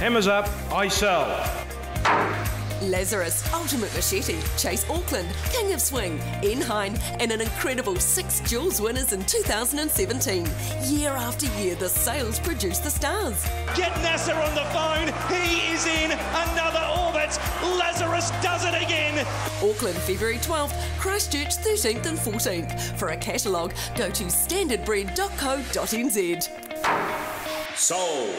Hammers up, I sell. Lazarus, Ultimate Machete, Chase Auckland, King of Swing, Enhine, and an incredible six Jewels winners in 2017. Year after year, the sales produce the stars. Get NASA on the phone. He is in another orbit. Lazarus does it again. Auckland, February 12th, Christchurch 13th and 14th. For a catalogue, go to standardbred.co.nz. Sold.